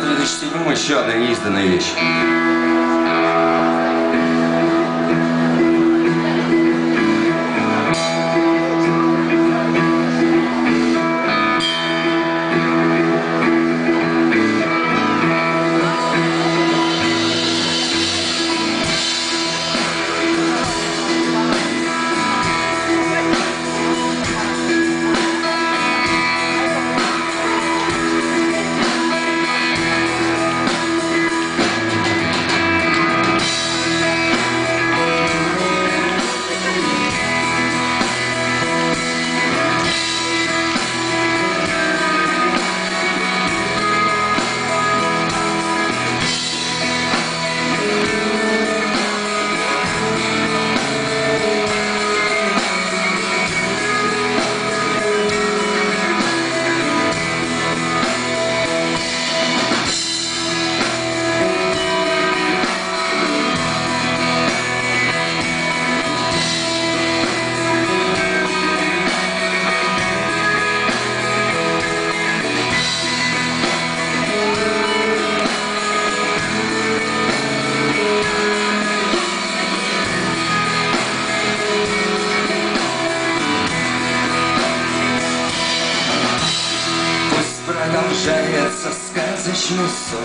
за 2007 еще одна неизданная вещь. Сказочный сон.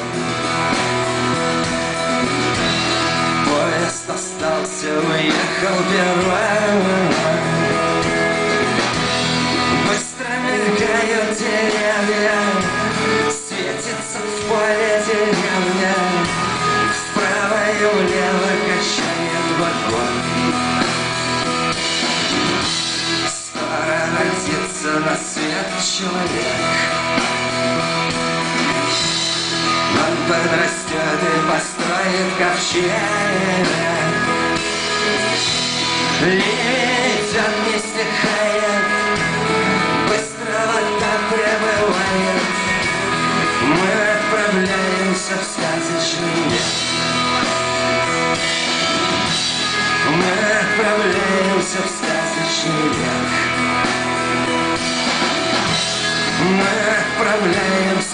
Поезд остался, уехал первым. Быстро мелькают деревья Светится в поле деревня. Вправо и влево качает вагон. Скоро родится на свет человек подрастет и построит ковчег. Ведь он не стихает Быстро вода прибывает Мы отправляемся в сказочный мир. Мы отправляемся в сказочный век Мы отправляемся